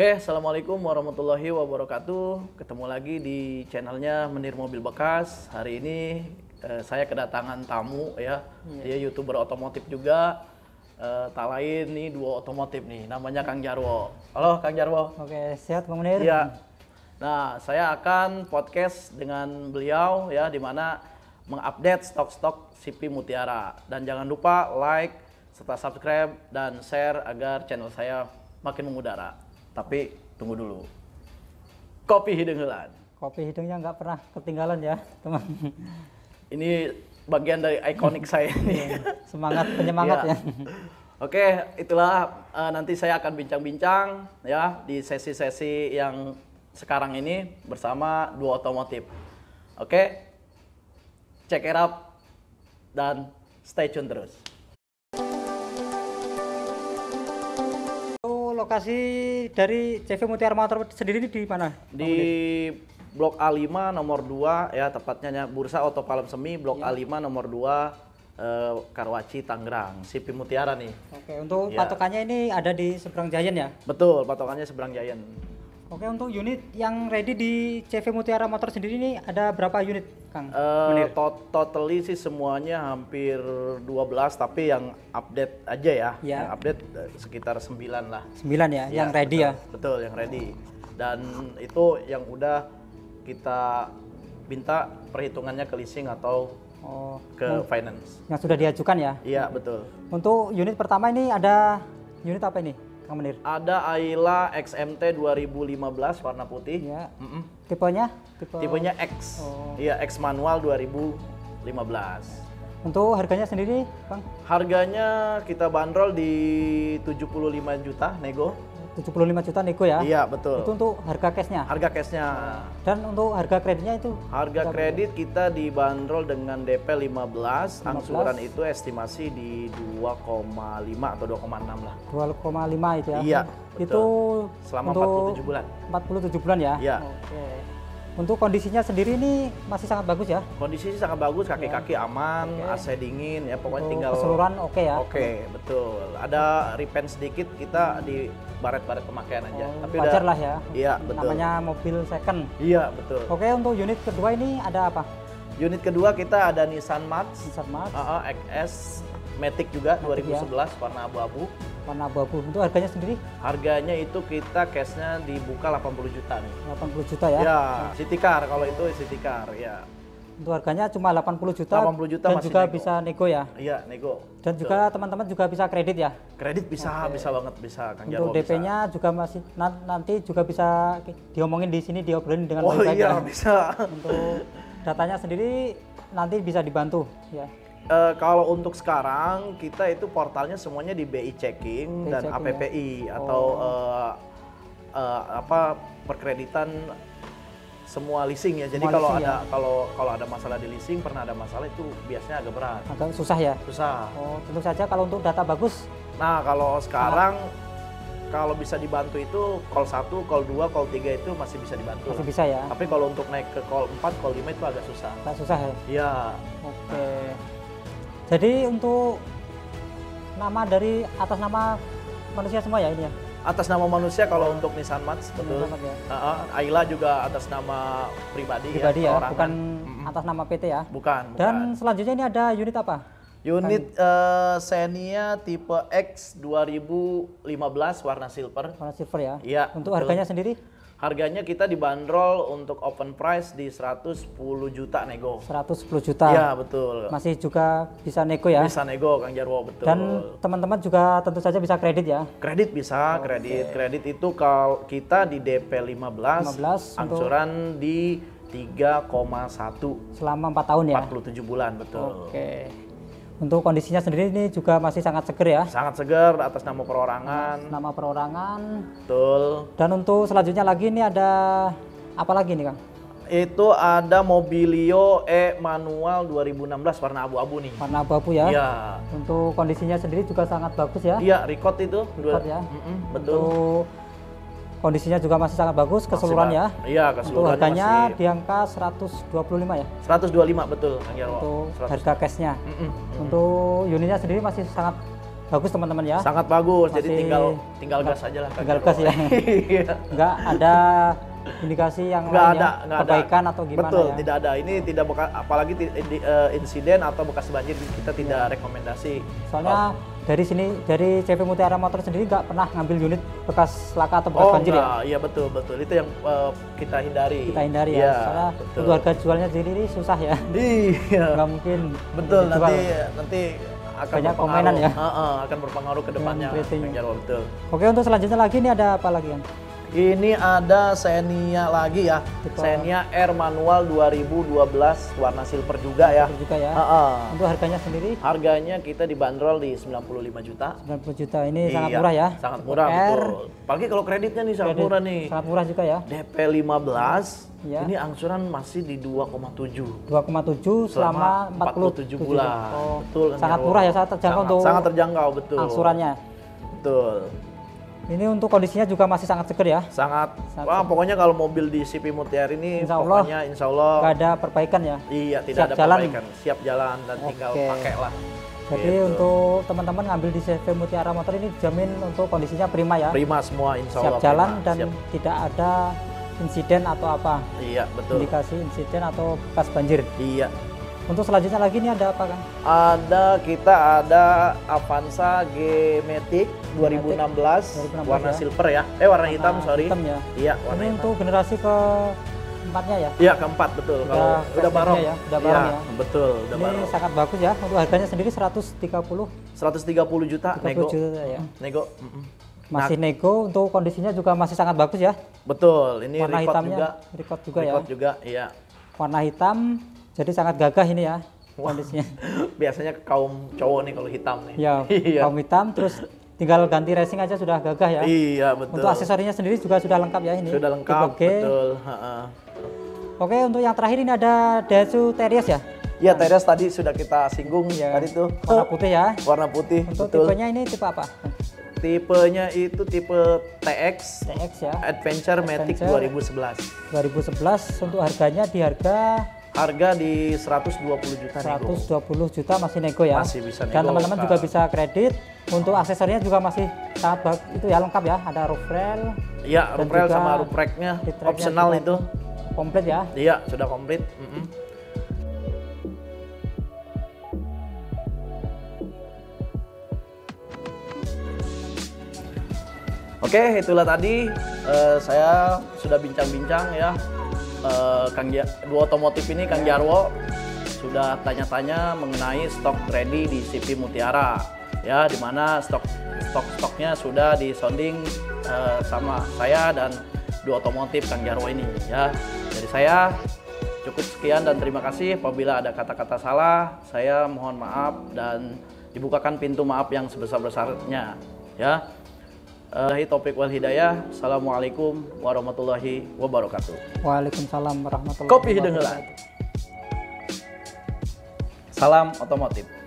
Oke, Assalamualaikum warahmatullahi wabarakatuh. Ketemu lagi di channelnya Menir Mobil Bekas. Hari ini eh, saya kedatangan tamu ya. Dia youtuber otomotif juga. Eh, tak lain nih dua otomotif nih. Namanya Kang Jarwo. Halo Kang Jarwo. Oke, sehat Bang Munir? Iya. Nah, saya akan podcast dengan beliau ya, di mana mengupdate stok-stok CP Mutiara. Dan jangan lupa like, serta subscribe dan share agar channel saya makin mengudara. Tapi tunggu dulu. Kopi hidung heula. Kopi hidungnya nggak pernah ketinggalan ya, teman. Ini bagian dari ikonik saya ini. Semangat penyemangat Iya. ya. Oke, itulah eh, nanti saya akan bincang-bincang ya di sesi-sesi yang sekarang ini bersama dua otomotif. Oke, check it out dan stay tune terus. Lokasi dari CV Mutiara Motor sendiri di mana? Di Blok A5 nomor 2 ya tepatnya Bursa Oto Palem Semi Blok A5 nomor 2 eh, Karwaci Tangerang. CP Mutiara nih. Oke, untuk Iya. patokannya ini ada di seberang Giant ya. Betul, patokannya seberang Giant. Oke, untuk unit yang ready di CV Mutiara Motor sendiri ini ada berapa unit, Kang? Eh, to- totally sih semuanya hampir 12 tapi yang update aja ya. Ya. Yang update eh, sekitar 9 lah. 9 ya, yang Ya, ready betul, ya. Betul, yang ready. Dan itu yang udah kita minta perhitungannya ke leasing atau Oh, ke finance. yang sudah diajukan ya. Iya, betul. Untuk unit pertama ini ada unit apa ini, Kang Menir? Ada Ayla XMT 2015 warna putih. Ya. Mm-mm. Tipenya? Tipe Tipenya X. Oh. Iya, X manual 2015. Untuk harganya sendiri, Kang? Harganya kita bandrol di 75 juta nego. 75 juta nego ya. Iya, betul. Itu untuk harga cashnya. Harga cashnya. Dan untuk harga kreditnya itu Harga kredit kita dibanderol dengan DP 15, 15. angsuran itu estimasi di 2,5 atau 2,6 lah. 2,5 itu ya. Iya, Itu Selama untuk 47 bulan. 47 bulan ya. Iya. Oke. Untuk kondisinya sendiri ini masih sangat bagus ya. Kondisi sangat bagus, kaki-kaki aman, AC dingin ya pokoknya Untuk tinggal keseluruhan oke ya. Oke, betul. Ada repaint sedikit kita di baret-baret pemakaian aja. Oh, Tapi wajar udah lah ya. Iya, betul. Namanya mobil second. Iya, betul. Oke, untuk unit kedua ini ada apa? Unit kedua kita ada Nissan March Nissan March AA XS Matic juga Matic ya. 2011 warna abu-abu. warna abu-abu. Untuk harganya sendiri Harganya itu kita cashnya dibuka 80 juta nih. 80 juta ya. Ya, city car kalau itu city car ya. Untuk harganya cuma 80 juta. 80 juta dan masih juga nego. bisa nego ya. Iya, nego. Dan juga teman-teman juga bisa kredit ya. Kredit bisa, bisa banget bisa Kang Untuk. DP-nya juga masih nan- nanti juga bisa diomongin di sini diobrolin dengan Oh iya, ya. bisa. Untuk datanya sendiri nanti bisa dibantu ya. Eh, kalau untuk sekarang kita itu portalnya semuanya di BI checking BI dan checking, APPI atau eh, eh, apa perkreditan semua leasing ya. Jadi Semua kalau ada kalau kalau ada masalah di leasing pernah ada masalah itu biasanya agak berat, Agak susah ya. susah. Oh, tentu saja kalau untuk data bagus Nah, kalau sekarang kalau bisa dibantu itu call 1, call 2, call 3 itu masih bisa dibantu. masih bisa ya. Tapi kalau untuk naik ke call 4, call 5 itu agak susah. Agak susah ya. Iya. Oke. Jadi untuk nama dari atas nama manusia semua ya ini ya. Atas nama manusia kalau untuk Nissan March betul. Nissan March ya. Uh, uh, Ayla juga atas nama pribadi, Pribadi ya, perorangan. bukan Mm-mm. atas nama PT ya. bukan, Dan bukan. selanjutnya ini ada unit apa? Unit eh, Xenia tipe X 2015 warna silver. Warna silver ya. Iya. Untuk betul. harganya sendiri Harganya kita dibanderol untuk open price di 110 juta nego. 110 juta. Iya, betul. Masih juga bisa nego ya. Bisa nego Kang Jarwo, betul. Dan teman-teman juga tentu saja bisa kredit ya. Kredit bisa, kredit. Kredit itu kalau kita di DP 15, 15 untuk- angsuran di 3,1 Selama 4 tahun ya. 47 bulan, betul. Oke. Untuk kondisinya sendiri ini juga masih sangat seger ya. Sangat segar atas nama perorangan, Nama perorangan. betul. Dan untuk selanjutnya lagi ini ada apa lagi nih Kang? Itu ada Mobilio E manual 2016 warna abu-abu nih. Warna abu-abu ya. Iya. Untuk kondisinya sendiri juga sangat bagus ya. Iya, record itu. Record ya. Mm-mm, betul. Untuk kondisinya juga masih sangat bagus keseluruhan ya. Maksimal. Iya, Untuk keseluruhannya harganya masih di angka 125 ya. 125 betul. Untuk 100. harga cashnya. Mm-mm, mm. Untuk unitnya sendiri masih sangat bagus teman-teman ya. Sangat bagus. Jadi Masih- tinggal tinggal gas aja lah. Tinggal gas ya. Iya. Nggak ada indikasi yang nggak lainnya, ada nggak ada perbaikan atau gimana betul ya. tidak ada ini tidak bekas apalagi ti- di- eh, insiden atau bekas banjir kita tidak Iya. rekomendasi Soalnya dari sini dari CV Mutiara Motor sendiri nggak pernah ngambil unit bekas laka atau bekas oh banjir ya. enggak iya betul betul itu yang eh, kita hindari Kita hindari Iya, ya. Soalnya betul untuk harga jualnya sendiri ini susah ya. iya Nggak mungkin betul dijual. nanti nanti akan Banyak berpengaruh. komenan ya. Heeh, akan berpengaruh ke depannya Jarwo, betul Oke untuk selanjutnya lagi ini ada apa lagi yang ini ada Xenia lagi ya Tipe- Xenia R manual 2012 warna silver juga ya juga ya? Heeh. Untuk harganya sendiri harganya kita dibanderol di 95 juta 90 juta ini sangat Iya, murah ya. Sangat murah, R, betul. Apalagi kalau kreditnya nih sangat kredit murah nih. Sangat murah juga ya. DP 15, Iya. ini angsuran masih di 2,7 2,7 selama 47 bulan. Oh, betul sangat murah ya, sangat terjangkau Sangat- untuk sangat terjangkau betul. angsurannya. Betul. Ini untuk kondisinya juga masih sangat seger ya. Sangat, Sangat wah pokoknya kalau mobil di CP Mutiara ini Insya Allah. pokoknya insya Allah Nggak ada perbaikan ya. iya tidak siap ada jalan. perbaikan, siap jalan dan tinggal Oke. pakai lah. Jadi Gitu. untuk teman-teman ngambil di CV Mutiara Motor ini dijamin untuk kondisinya prima ya. prima semua insya siap Allah. jalan prima. dan Siap. tidak ada insiden atau apa. Iya betul. Indikasi insiden atau bekas banjir. Iya. Untuk selanjutnya lagi ini ada apa Kang? Ada kita ada Avanza G Matic 2016, 2016 warna ya. silver ya. Eh warna hitam Warna sorry. hitam ya. Iya warna Ini hitam. untuk generasi ke empatnya ya. Iya keempat betul. Udah Kalau udah barong ya, udah barong Iya, ya. Betul udah Ini barong. sangat bagus ya. Untuk harganya sendiri 130 130 juta 30 nego. juta ya. Nego. mm-mm. Masih nego untuk kondisinya juga masih sangat bagus ya. Betul. Ini Warna record hitamnya juga. record juga ya. Record juga iya. Warna hitam jadi sangat gagah ini ya kondisinya. Biasanya kaum cowok nih kalau hitam nih. ya, iya. kaum hitam terus tinggal ganti racing aja sudah gagah ya. Iya betul. Untuk aksesorinya sendiri juga sudah lengkap ya ini. Sudah lengkap betul. ha-ha. Oke, untuk yang terakhir ini ada Daihatsu Terios ya. Iya teres tadi sudah kita singgung Ya. tadi tuh. Warna putih ya. Warna putih Untuk betul. tipenya ini tipe apa? Tipenya itu tipe TX TX ya. Adventure Matic Adventure. 2011. 2011 untuk harganya di harga Harga di 120 juta nego. 120 juta masih nego ya. Masih bisa Dan nego, teman-teman Kak. juga bisa kredit. Untuk aksesorinya juga masih sangat bagus. Itu ya lengkap ya. Ada roof rail, Iya, Dan roof rail sama roof rack-nya optional itu. komplit ya. Iya, sudah komplit. Mm-mm. Oke, itulah tadi eh, saya sudah bincang-bincang ya. Eh, Kang dua otomotif ini Kang Jarwo sudah tanya-tanya mengenai stok ready di CP Mutiara ya di mana stok stok-stoknya sudah disonding eh, sama saya dan dua otomotif Kang Jarwo ini ya. Dari saya cukup sekian dan terima kasih apabila ada kata-kata salah saya mohon maaf dan dibukakan pintu maaf yang sebesar-besarnya ya. Eh, topik wal hidayah. Assalamualaikum warahmatullahi wabarakatuh. Waalaikumsalam warahmatullahi Kopi hideung heula. Salam otomotif.